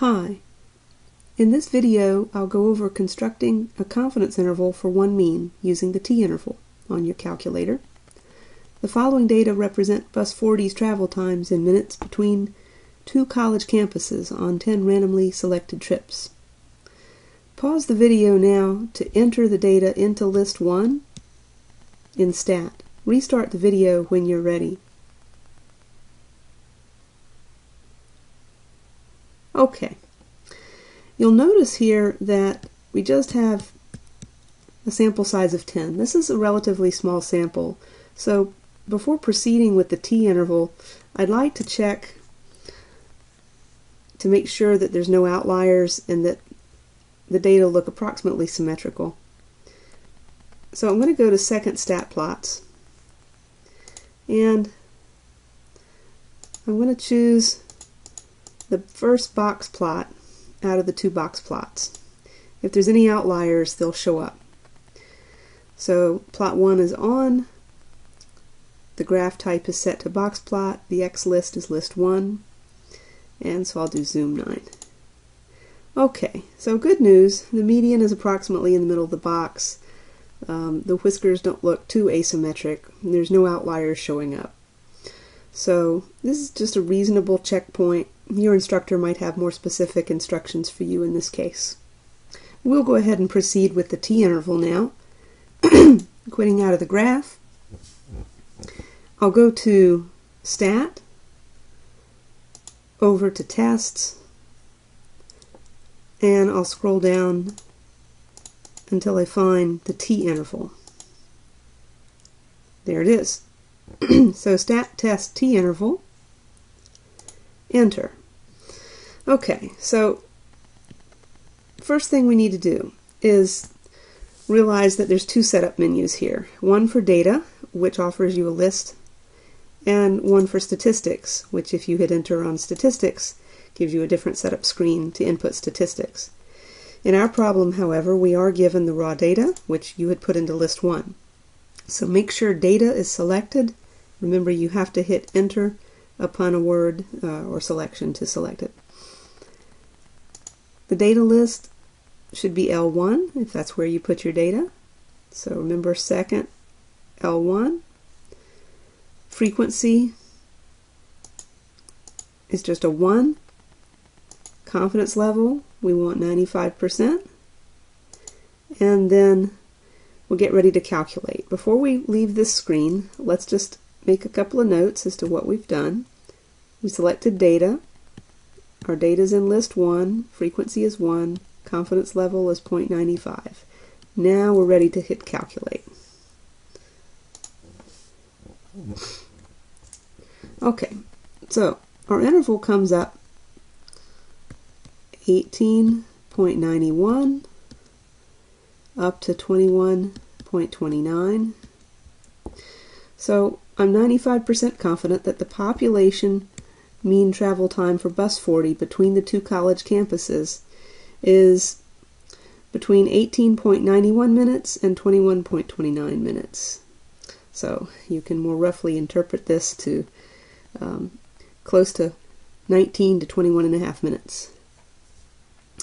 Hi. In this video, I'll go over constructing a confidence interval for one mean using the t-interval on your calculator. The following data represent Bus 40's travel times in minutes between two college campuses on 10 randomly selected trips. Pause the video now to enter the data into list 1 in STAT. Restart the video when you're ready. Okay. You'll notice here that we just have a sample size of 10. This is a relatively small sample, so before proceeding with the t-interval, I'd like to check to make sure that there's no outliers and that the data look approximately symmetrical. So I'm going to go to second stat plots and I'm going to choose the first box plot out of the two box plots. If there's any outliers, they'll show up. So plot 1 is on, the graph type is set to box plot, the X list is list 1, and so I'll do zoom 9. Okay, so good news, the median is approximately in the middle of the box. Um, the whiskers don't look too asymmetric, there's no outliers showing up. So this is just a reasonable checkpoint your instructor might have more specific instructions for you in this case. We'll go ahead and proceed with the t-interval now. Quitting out of the graph, I'll go to Stat, over to Tests, and I'll scroll down until I find the t-interval. There it is. so stat test t-interval enter. Okay, so first thing we need to do is realize that there's two setup menus here. One for data, which offers you a list, and one for statistics, which if you hit enter on statistics, gives you a different setup screen to input statistics. In our problem, however, we are given the raw data, which you had put into list 1. So make sure data is selected. Remember, you have to hit enter upon a word uh, or selection to select it. The data list should be L1 if that's where you put your data. So remember second L1. Frequency is just a 1. Confidence level, we want 95%. And then we'll get ready to calculate. Before we leave this screen, let's just make a couple of notes as to what we've done. We selected data. Our data is in list 1, frequency is 1, confidence level is 0.95. Now we're ready to hit calculate. Okay, so our interval comes up 18.91 up to 21.29. So I'm 95% confident that the population mean travel time for Bus 40 between the two college campuses is between 18.91 minutes and 21.29 minutes. So you can more roughly interpret this to um, close to 19 to 21 and a half minutes.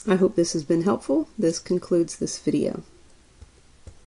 I hope this has been helpful. This concludes this video.